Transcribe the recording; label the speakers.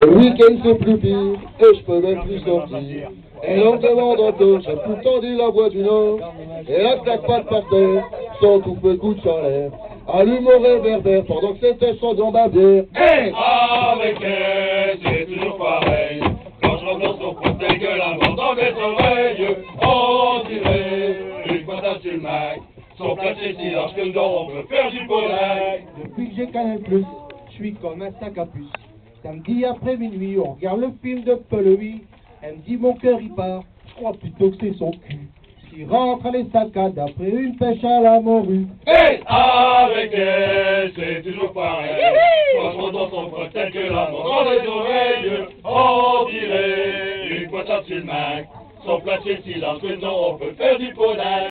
Speaker 1: Le week-end c'est plus pire, et je peux même plus sortir. Et me demande encore, j'ai tout dit la voix du Nord. Et là, claque pas par terre, sans tout peu coup de chaleur. Allume mon réverbère pendant que c'était chaud dans ma bière. Hey
Speaker 2: Avec elle, c'est toujours pareil. Quand je rentre dans son coup de gueule avant dans mes oreilles, on dirait une patate sur le Mac. Son plat c'est si large que dedans on peut faire du polaire.
Speaker 3: Depuis que j'ai Canal+, je suis comme un sac à puce. Samedi après minuit, on regarde le film de Peloui. Elle me dit mon cœur il part, je crois plutôt que c'est son cul. Qui rentre à les saccades après une pêche à la morue.
Speaker 2: Hey Avec elle, c'est toujours pareil. Quand je rentre dans son coup de gueule avant dans les oreilles, on dirait une patate sur le Mac. Son plat c'est si large que dedans on peut faire du polaire.